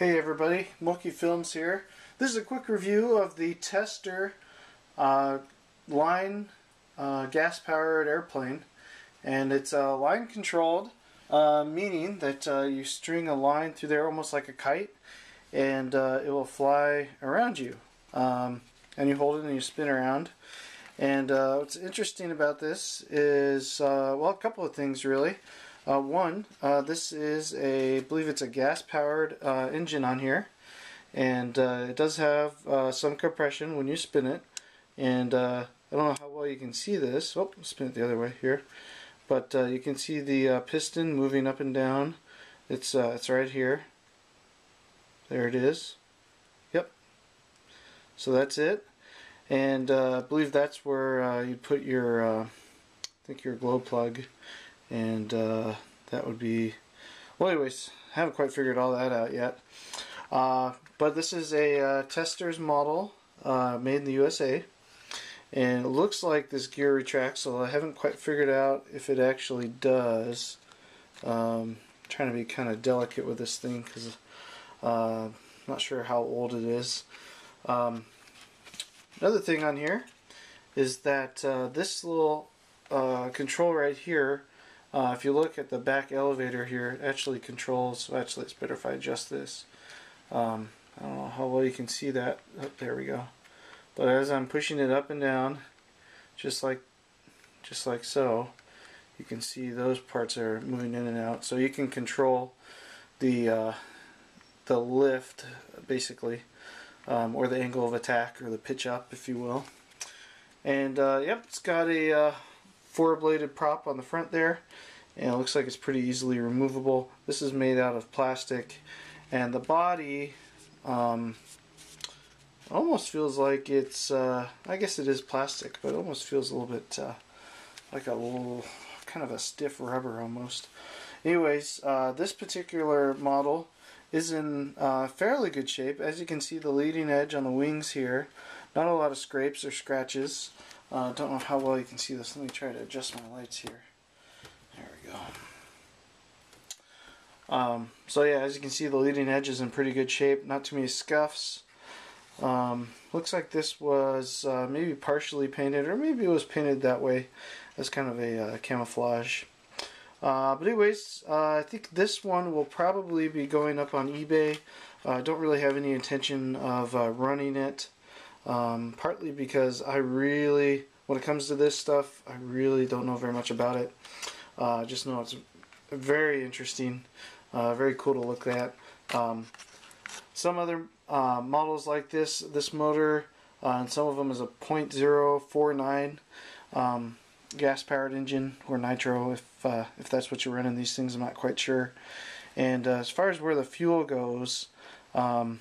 Hey everybody, Mulkey Films here. This is a quick review of the Testor uh, line uh, gas-powered airplane. And it's uh, line controlled, uh, meaning that uh, you string a line through there almost like a kite and uh, it will fly around you. Um, and you hold it and you spin around. And what's interesting about this is, well, a couple of things really. Uh, one, uh, this is a, I believe it's a gas-powered uh, engine on here, and uh, it does have uh, some compression when you spin it. And uh, I don't know how well you can see this. Oh, spin it the other way here, but you can see the piston moving up and down. It's it's right here. There it is. Yep. So that's it, and I believe that's where you put your, I think your glow plug and uh, that would be well anyways haven't quite figured all that out yet. Uh, but this is a uh, Testors model uh, made in the USA and it looks like this gear retracts so I haven't quite figured out if it actually does. Um, trying to be kind of delicate with this thing because uh, I'm not sure how old it is. Um, another thing on here is that uh, this little control right here uh, if you look at the back elevator here, it actually controls, actually it's better if I adjust this. Um, I don't know how well you can see that. Oh, there we go. But as I'm pushing it up and down, just like, just like so, you can see those parts are moving in and out. So you can control the uh, the lift, basically, um, or the angle of attack, or the pitch up, if you will. And uh, yep, it's got a uh, four-bladed prop on the front there and it looks like it's pretty easily removable. This is made out of plastic and the body um, almost feels like it's, uh, I guess it is plastic, but it almost feels a little bit uh, like a little, kind of a stiff rubber almost. Anyways, uh, this particular model is in uh, fairly good shape. As you can see the leading edge on the wings here, not a lot of scrapes or scratches. Uh, don't know how well you can see this. Let me try to adjust my lights here. There we go. Um, so yeah, as you can see, the leading edge is in pretty good shape. Not too many scuffs. Um, looks like this was uh, maybe partially painted, or maybe it was painted that way as kind of a uh, camouflage. Uh, but anyways, uh, I think this one will probably be going up on eBay. Uh, I don't really have any intention of uh, running it. Um, partly because I really, when it comes to this stuff, I really don't know very much about it. Uh, just know it's very interesting, uh, very cool to look at. Um, some other uh, models like this, this motor, uh, and some of them is a .049 um, gas-powered engine or nitro, if uh, if that's what you're running these things. I'm not quite sure. And uh, as far as where the fuel goes, um,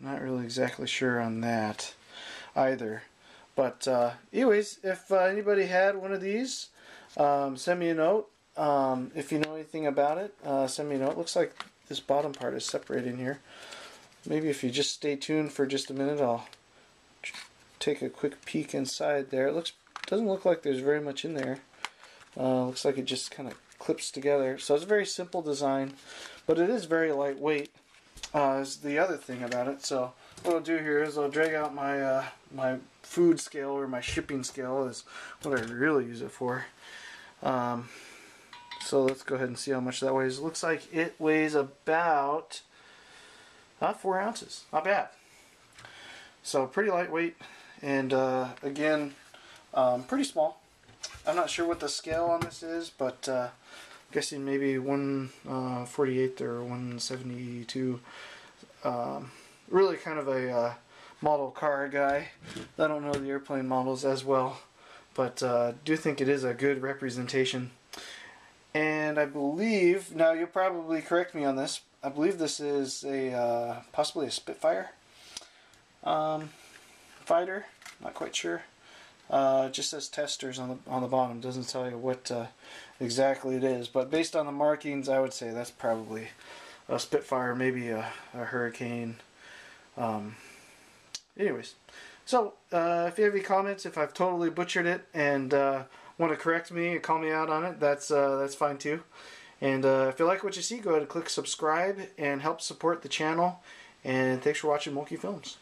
not really exactly sure on that either. But uh, anyways, if uh, anybody had one of these, um, send me a note. Um, if you know anything about it, uh, send me a note. Looks like this bottom part is separating here. Maybe if you just stay tuned for just a minute, I'll take a quick peek inside there. It looks doesn't look like there's very much in there. Uh, looks like it just kind of clips together. So it's a very simple design, but it is very lightweight uh, is the other thing about it. So what I'll do here is I'll drag out my uh, my food scale or my shipping scale is what I really use it for. Um, so let's go ahead and see how much that weighs. Looks like it weighs about uh, four ounces. Not bad. So pretty lightweight and uh, again um, pretty small. I'm not sure what the scale on this is, but uh, guessing maybe 148 uh, or 172. Um, really kind of a uh, model car guy. I don't know the airplane models as well, but uh, do think it is a good representation. And I believe, now you'll probably correct me on this, I believe this is a uh, possibly a Spitfire um, fighter, not quite sure. Uh, just says Testors on the on the bottom. Doesn't tell you what uh, exactly it is. But based on the markings, I would say that's probably a Spitfire, maybe a, a Hurricane. Um, anyways, so uh, if you have any comments, if I've totally butchered it and uh, want to correct me, call me out on it. That's uh, that's fine too. And if you like what you see, go ahead and click subscribe and help support the channel. And thanks for watching Mulkey Films.